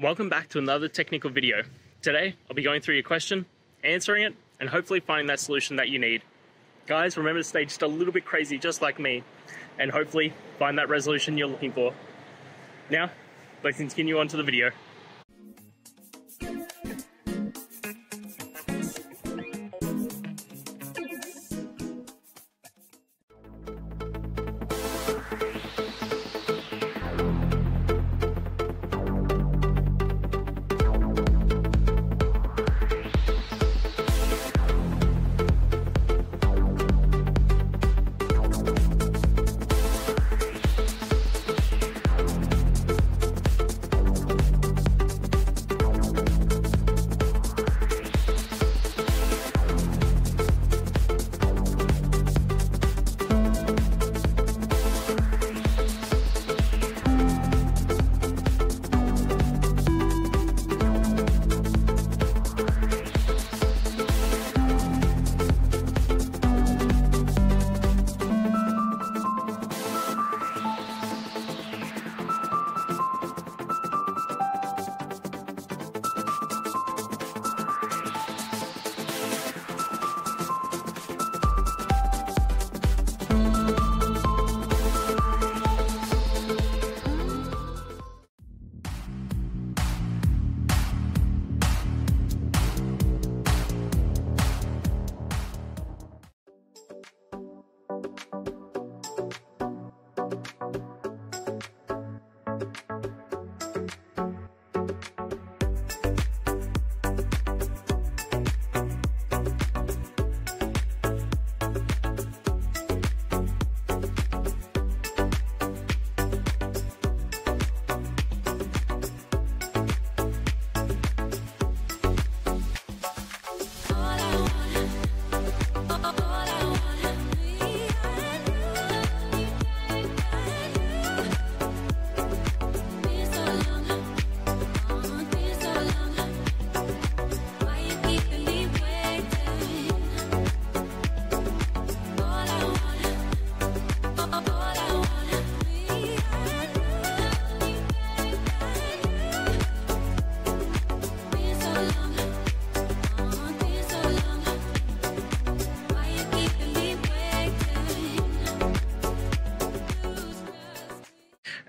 Welcome back to another technical video. Today, I'll be going through your question, answering it, and hopefully finding that solution that you need. Guys, remember to stay just a little bit crazy, just like me, and hopefully find that resolution you're looking for. Now, let's continue on to the video.